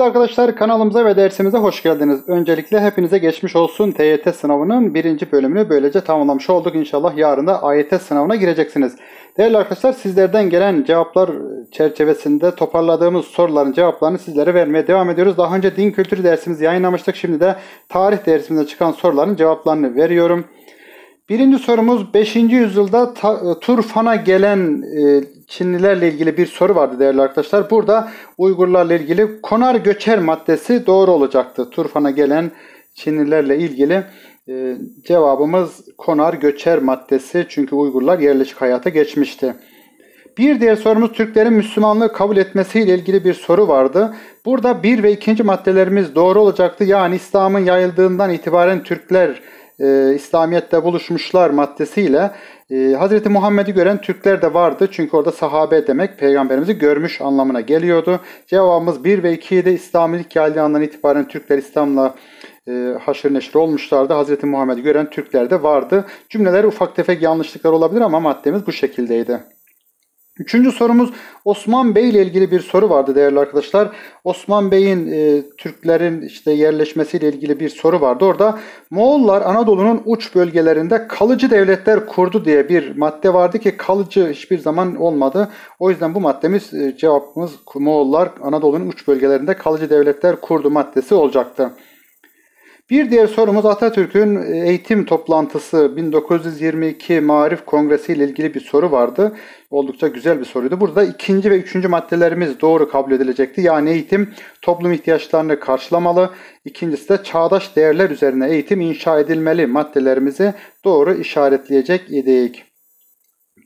Arkadaşlar kanalımıza ve dersimize hoş geldiniz. Öncelikle hepinize geçmiş olsun TYT sınavının birinci bölümünü böylece tamamlamış olduk. İnşallah yarın da AYT sınavına gireceksiniz. Değerli arkadaşlar sizlerden gelen cevaplar çerçevesinde toparladığımız soruların cevaplarını sizlere vermeye devam ediyoruz. Daha önce din kültürü dersimizi yayınlamıştık. Şimdi de tarih dersimizde çıkan soruların cevaplarını veriyorum. Birinci sorumuz 5. yüzyılda ta, Turfan'a gelen e, Çinlilerle ilgili bir soru vardı değerli arkadaşlar. Burada Uygurlarla ilgili konar göçer maddesi doğru olacaktı. Turfan'a gelen Çinlilerle ilgili e, cevabımız konar göçer maddesi. Çünkü Uygurlar yerleşik hayata geçmişti. Bir diğer sorumuz Türklerin Müslümanlığı kabul etmesiyle ilgili bir soru vardı. Burada bir ve ikinci maddelerimiz doğru olacaktı. Yani İslam'ın yayıldığından itibaren Türkler e, İslamiyet'te buluşmuşlar maddesiyle e, Hz. Muhammed'i gören Türkler de vardı. Çünkü orada sahabe demek peygamberimizi görmüş anlamına geliyordu. Cevabımız 1 ve 2'yi de İslamilik geldiği andan itibaren Türkler İslam'la e, haşır neşir olmuşlardı. Hz. Muhammed'i gören Türkler de vardı. Cümleler ufak tefek yanlışlıklar olabilir ama maddemiz bu şekildeydi. Üçüncü sorumuz Osman Bey ile ilgili bir soru vardı değerli arkadaşlar. Osman Bey'in e, Türklerin işte yerleşmesiyle ilgili bir soru vardı. Orada Moğollar Anadolu'nun uç bölgelerinde kalıcı devletler kurdu diye bir madde vardı ki kalıcı hiçbir zaman olmadı. O yüzden bu maddemiz e, cevabımız Moğollar Anadolu'nun uç bölgelerinde kalıcı devletler kurdu maddesi olacaktı. Bir diğer sorumuz Atatürk'ün eğitim toplantısı 1922 Marif Kongresi ile ilgili bir soru vardı. Oldukça güzel bir soruydu. Burada ikinci ve üçüncü maddelerimiz doğru kabul edilecekti. Yani eğitim toplum ihtiyaçlarını karşılamalı. İkincisi de çağdaş değerler üzerine eğitim inşa edilmeli maddelerimizi doğru işaretleyecek idik.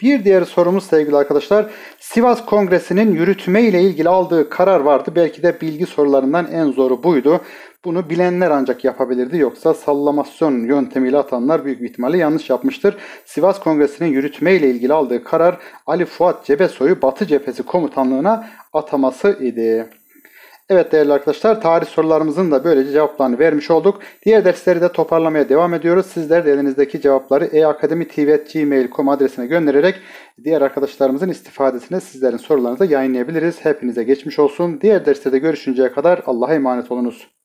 Bir diğer sorumuz sevgili arkadaşlar Sivas Kongresi'nin yürütme ile ilgili aldığı karar vardı. Belki de bilgi sorularından en zoru buydu. Bunu bilenler ancak yapabilirdi yoksa sallamasyon yöntemiyle atanlar büyük ihtimalle yanlış yapmıştır. Sivas Kongresi'nin yürütme ile ilgili aldığı karar Ali Fuat Cebesoy'u Batı Cephesi Komutanlığına ataması idi. Evet değerli arkadaşlar tarih sorularımızın da böylece cevaplarını vermiş olduk. Diğer dersleri de toparlamaya devam ediyoruz. Sizler de elinizdeki cevapları eakademi.tv.gmail.com adresine göndererek diğer arkadaşlarımızın istifadesine sizlerin sorularınızı yayınlayabiliriz. Hepinize geçmiş olsun. Diğer derste de görüşünceye kadar Allah'a emanet olunuz.